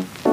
Bye.